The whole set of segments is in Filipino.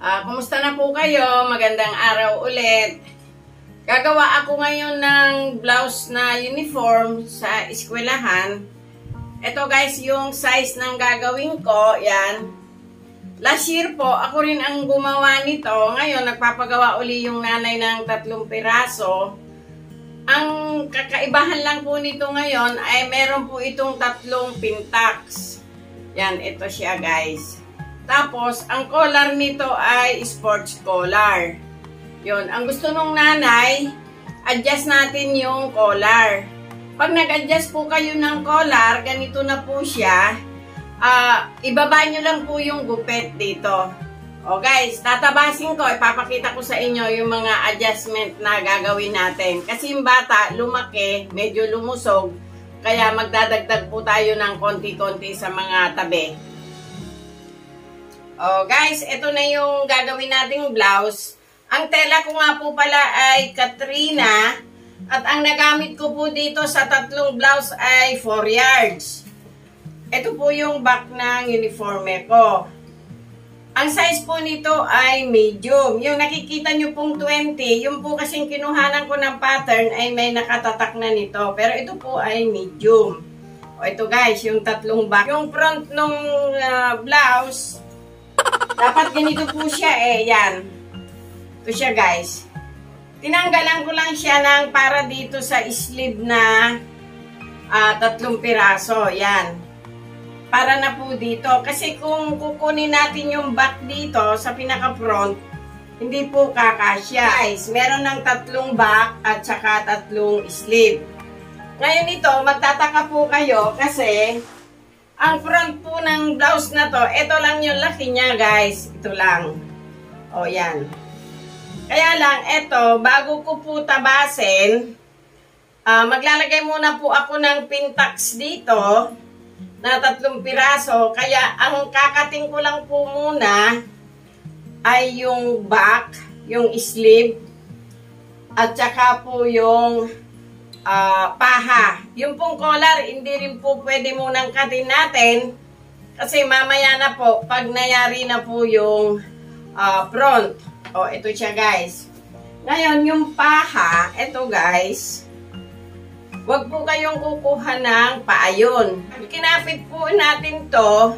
Ah, kumusta na po kayo? Magandang araw ulit. Gagawa ako ngayon ng blouse na uniform sa eskwelahan. Ito guys, yung size ng gagawin ko, yan. Last year po, ako rin ang gumawa nito. Ngayon, nagpapagawa uli yung nanay ng tatlong piraso. Ang kakaibahan lang po nito ngayon ay meron po itong tatlong pintax. Yan, ito siya guys. Tapos, ang collar nito ay sports collar. Yun, ang gusto nung nanay, adjust natin yung collar. Pag nag-adjust po kayo ng collar, ganito na po siya, uh, ibaba nyo lang po yung gupet dito. O guys, tatabasin ko, ipapakita ko sa inyo yung mga adjustment na gagawin natin. Kasi yung bata, lumaki, medyo lumusog, kaya magdadagdag po tayo ng konti-konti sa mga tabi. Oh, guys, ito na yung gagawin nating blouse. Ang tela ko nga po pala ay Katrina. At ang nagamit ko po dito sa tatlong blouse ay 4 yards. Ito po yung back ng uniforme ko. Ang size po nito ay medium. Yung nakikita nyo pong 20, yung po kasing kinuhanan ko ng pattern ay may nakatatak na nito. Pero ito po ay medium. O ito guys, yung tatlong back. Yung front ng uh, blouse, dapat ganito po siya eh. Yan. Ito siya guys. Tinanggalan ko lang siya ng para dito sa sleeve na uh, tatlong piraso. Yan. Para na po dito. Kasi kung kukunin natin yung back dito sa pinaka-front, hindi po kakasya. Guys, meron ng tatlong back at saka tatlong sleeve. Ngayon ito, magtataka po kayo kasi ang front po ng blouse na to, ito lang yung laki niya guys. Ito lang. O yan. Kaya lang, ito, bago ko po tabasin, uh, maglalagay muna po ako ng pintax dito na tatlong piraso. Kaya ang kakating ko lang po muna ay yung back, yung sleeve, at saka po yung uh, paha. Yung pong collar, hindi rin po pwede munang katin natin kasi mamaya na po, pag nayari na po yung uh, front. O, oh, ito siya guys. Ngayon, yung paha, ito guys, wag po kayong kukuha ng paayon. Kinapit po natin to,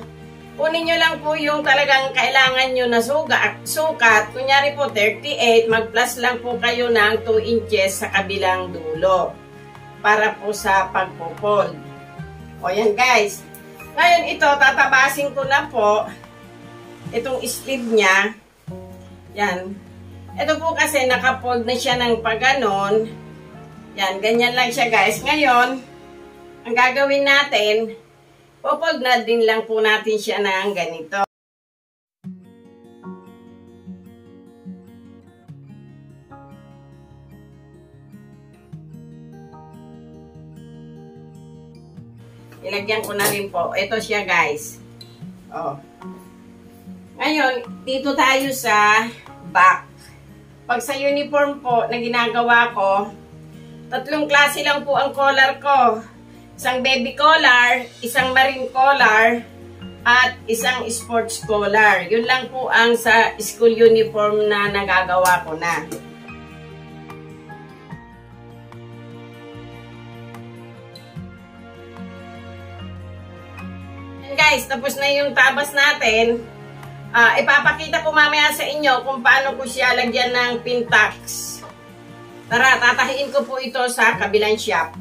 kunin nyo lang po yung talagang kailangan nyo na sugat. sukat. Kunyari po 38, mag-plus lang po kayo ng 2 inches sa kabilang dulo para po sa pagpupod. O yan guys. Ngayon ito, tatabasin ko na po itong sleeve niya. Yan. Ito po kasi nakapold na siya ng paganon. Yan, ganyan lang siya guys. Ngayon, ang gagawin natin, popold na din lang po natin siya ng ganito. Ilagyan ko na rin po. Ito siya guys. Oh. Ngayon, dito tayo sa back. Pag sa uniform po na ginagawa ko, tatlong klase lang po ang collar ko. Isang baby collar, isang marine collar, at isang sports collar. Yun lang po ang sa school uniform na nagagawa ko na. Guys, tapos na yung tabas natin. Uh, ipapakita ko mamaya sa inyo kung paano ko siya lagyan ng pintax. Tara, tatahiin ko po ito sa kabilang shop.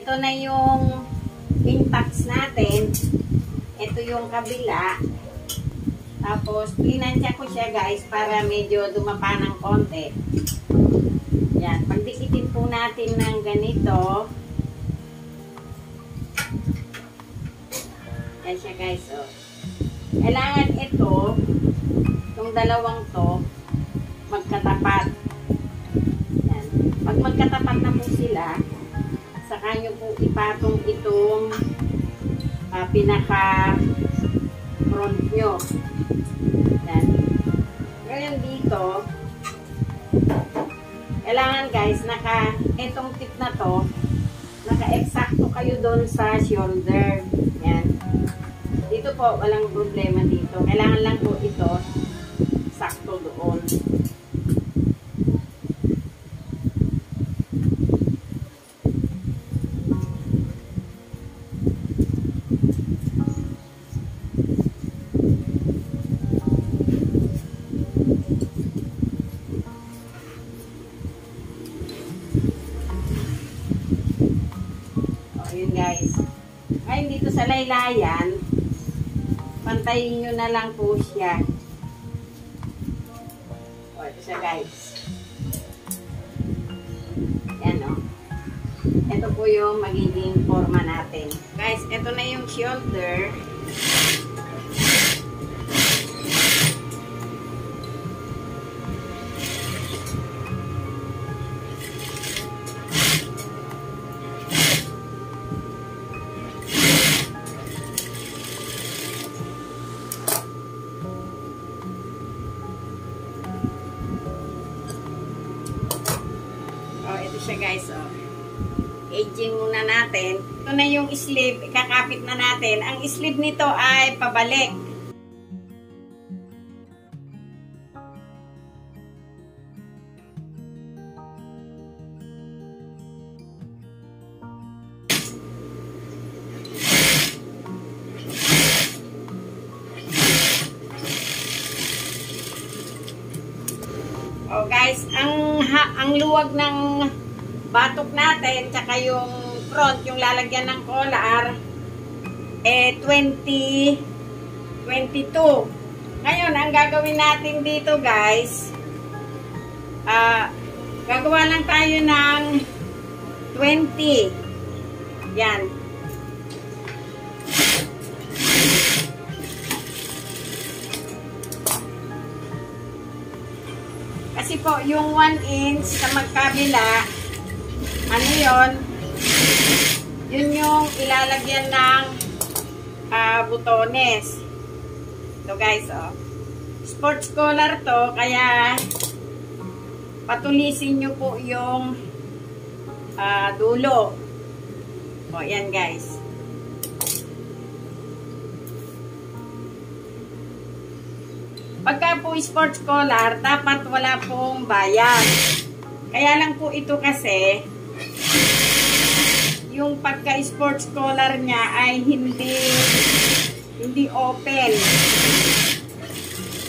Ito na yung pintax natin. Ito yung kabila. Tapos, plinansya ko siya guys para medyo dumapa ng konti. Yan. Pagdikitin po natin ng ganito. Yan siya guys. Oh. Kailangan ito, itong dalawang to, magkatapat. Yan. Pag magkatapat na po sila, saka nyo po ipatong itong uh, pinaka front nyo. Yan. Ngayon dito, kailangan guys, naka, itong tip na to, naka-eksakto kayo doon sa shoulder. Yan. Dito po, walang problema dito. Kailangan lang po ito, sakto doon. Sa laylayan, pantayin nyo na lang po siya. O, ito siya guys. Yan o. Ito po yung magiging forma natin. Guys, ito na yung shoulder. Yung sleeve, ikakapit na natin. Ang sleeve nito ay pabalik. Oh guys, ang ha, ang luwag ng batok natin, tsaka yung front, yung lalagyan ng collar, eh, 20, 22. Ngayon, ang gagawin natin dito, guys, ah, uh, gagawa lang tayo ng 20. Yan. Kasi po, yung 1 inch sa magkabila, ano yon yun yung ilalagyan ng uh, butones. Ito guys oh. Sports collar to kaya patulisin nyo po yung uh, dulo. O oh, yan guys. Pagka po sports collar dapat wala pong bayan kaya lang po ito kasi yung pagka-sports collar niya ay hindi hindi open.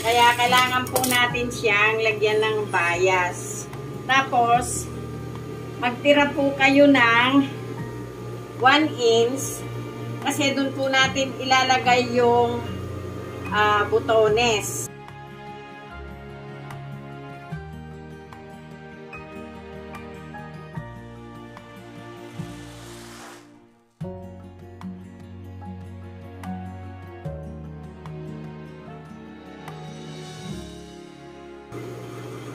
Kaya kailangan po natin siyang lagyan ng bias. Tapos, magtira po kayo ng 1 inch kasi doon po natin ilalagay yung uh, butones.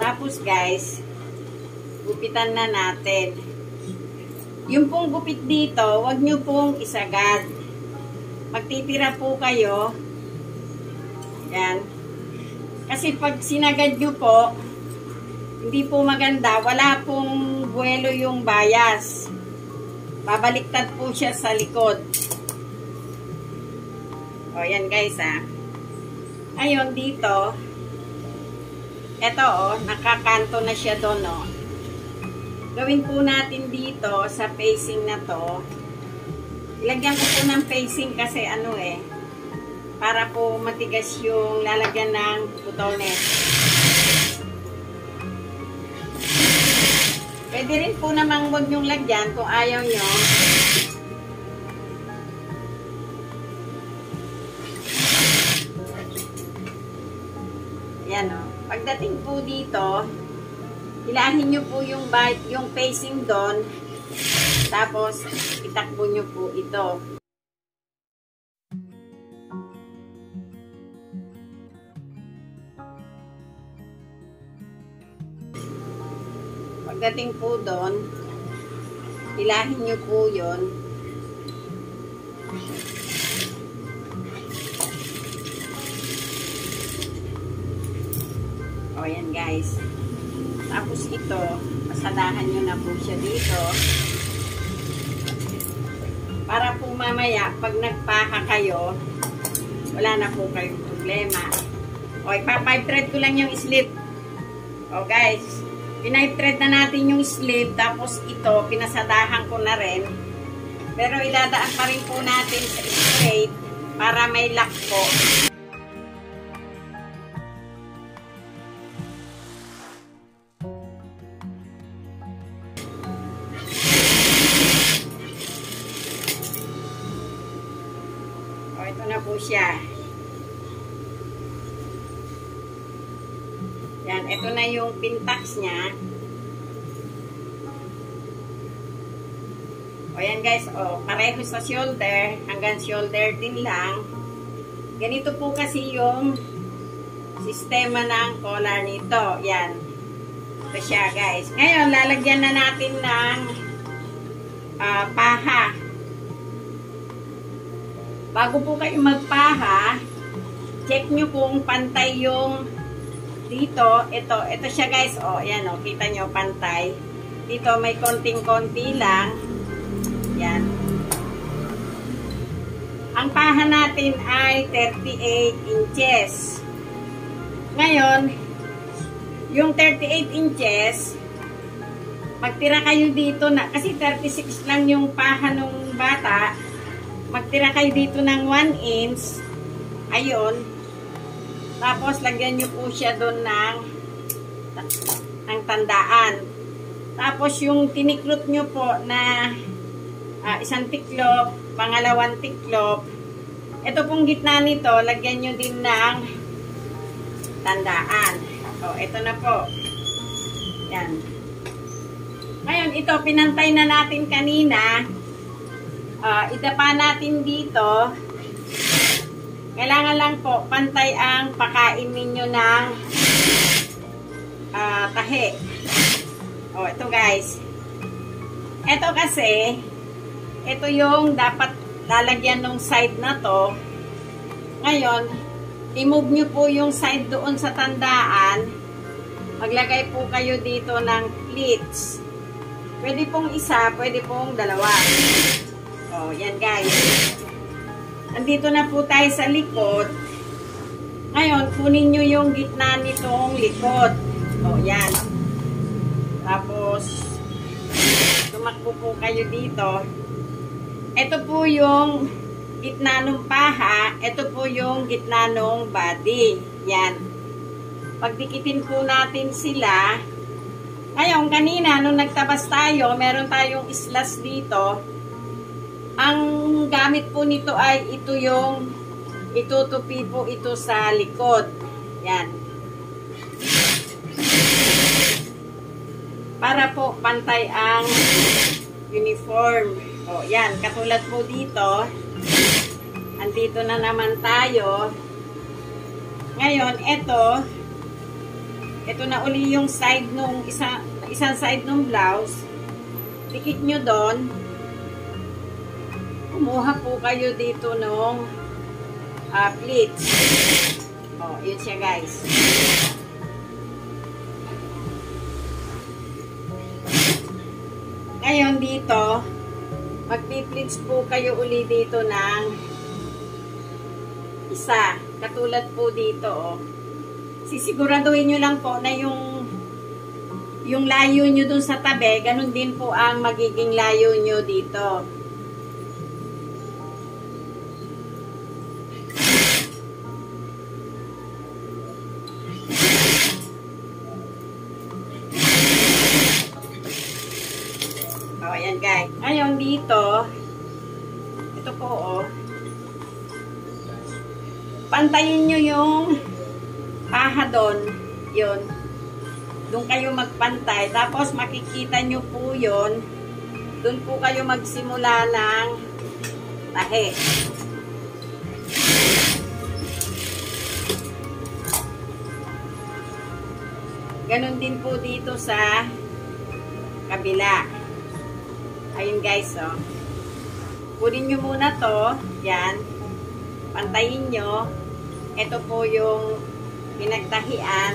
Tapos guys, gupitan na natin. Yung pong gupit dito, wag nyo pong isagad. Magtitira po kayo. Yan. Kasi pag sinagad nyo po, hindi po maganda. Wala pong buwelo yung bias. Babaliktad po siya sa likod. O, yan guys ah. Ayun, dito, ito oh, nakakanto na siya doon oh. Gawin po natin dito sa facing na to. Ilagyan ko po ng facing kasi ano eh, para po matigas yung lalagyan ng butones. Pwede rin po namang huwag nyong lagyan kung ayaw nyo. Po dito, ilahin nyo po yung, yung facing doon. Tapos, itakbo nyo po ito. Pagdating po doon, ilahin nyo po yon O, yan guys. Tapos ito, pasadahan nyo na po siya dito. Para po mamaya, pag nagpaka kayo, wala na po kayong problema. O, ipa-pipe ko lang yung slip. O, guys. Pinipe na natin yung slip. Tapos ito, pinasadahan ko na rin. Pero idadaan pa rin po natin sa straight para may lock po. Ito na yung pintax niya. O yan guys, o, pareho sa shoulder, hanggang shoulder din lang. Ganito po kasi yung sistema ng collar nito. Yan. Ito siya guys. Ngayon, lalagyan na natin ng uh, paha. Bago po kayo magpaha, check nyo kung pantay yung dito, ito, ito siya guys, oh, yan oh, kita nyo, pantay. Dito may konting-konti lang. Yan. Ang paha natin ay 38 inches. Ngayon, yung 38 inches, magtira kayo dito na, kasi 36 lang yung paha ng bata, magtira kayo dito ng 1 inch, ayun, tapos, lagyan nyo po siya doon ng, ng tandaan. Tapos, yung tiniklop nyo po na uh, isang tiklop, pangalawang tiklop, ito pong gitna nito, lagyan nyo din ng tandaan. O, ito na po. Yan. Ngayon, ito, pinantay na natin kanina. Uh, idapa natin dito. Kailangan lang po, pantay ang pakain ninyo ng uh, tahe. O, ito guys. Ito kasi, ito yung dapat lalagyan ng side na to. Ngayon, i-move nyo po yung side doon sa tandaan. Maglagay po kayo dito ng pleats. Pwede pong isa, pwede pong dalawa. O, yan guys. Andito na po tayo sa likod. Ngayon, kunin nyo yung gitna nitong likod. O, yan. Tapos, tumakbo po kayo dito. Ito po yung gitna ng paha. Ito po yung gitna ng body. Yan. Pagdikitin po natin sila. Ngayon, kanina, nung nagtabas tayo, meron tayong islas dito ang gamit po nito ay ito yung itutupi po ito sa likod. Yan. Para po pantay ang uniform. O, yan. Katulad po dito. Andito na naman tayo. Ngayon, ito. Ito na uli yung side nung isa, isang side nung blouse. Dikit nyo doon kumuha po kayo dito nung uh, plates. Oh, yun siya guys. Ngayon dito, magpi-pleats po kayo uli dito ng isa. Katulad po dito, oh. Sisiguraduhin nyo lang po na yung yung layo nyo dun sa tabi, ganun din po ang magiging layo nyo dito. Pantayin nyo yung paha doon, yun. Doon kayo magpantay. Tapos makikita nyo po yun, doon po kayo magsimula ng tahe. Ganon din po dito sa kabila. Ayun guys, oh. Kunin nyo muna to. Yan. Pantayin nyo. Ito po yung pinagtahian.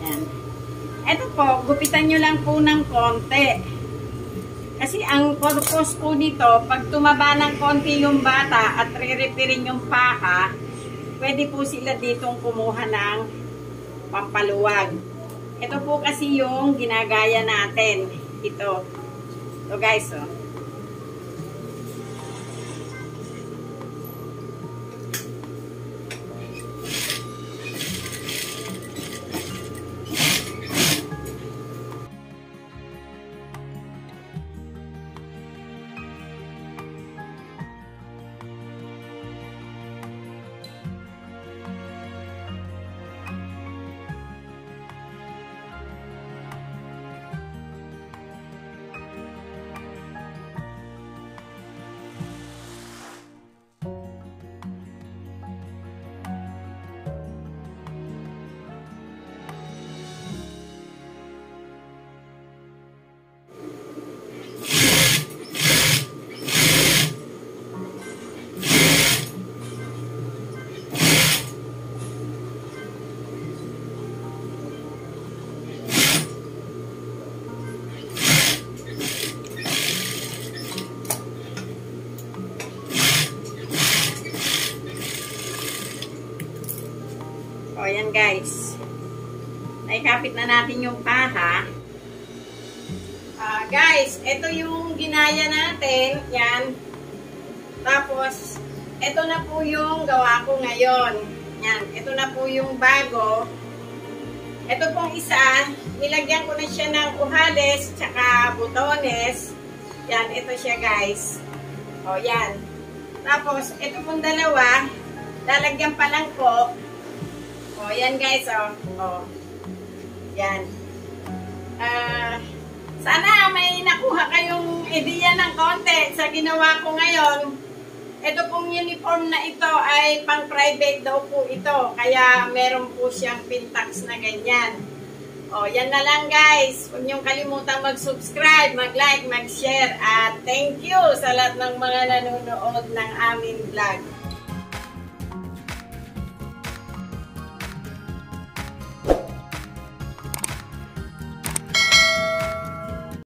Yan. Ito po, gupitan nyo lang po ng konti. Kasi ang purpose po nito, pag tumaba ng konti yung bata at re-repairin yung paka, pwede po sila ditong kumuha ng pampaluwag. Ito po kasi yung ginagaya natin. Ito. Ito guys, oh. O, yan guys. Naikapit na natin yung paha. Ah, guys, ito yung ginaya natin. Yan. Tapos, ito na po yung gawa ko ngayon. Yan. Ito na po yung bago. Ito pong isa, nilagyan ko na siya ng uhales tsaka butones. Yan, ito siya guys. O, yan. Tapos, ito pong dalawa, lalagyan pa lang po Oh, yan guys, oh. Oh. Yan. Uh, sana may nakuha kayong ideya ng konti sa ginawa ko ngayon. Ito pong uniform na ito ay pang private daw po ito. Kaya meron po siyang pintax na ganyan. Oh, yan na lang guys. Huwag niyong kalimutan mag-subscribe, mag-like, mag-share. At thank you sa lahat ng mga nanonood ng aming vlog.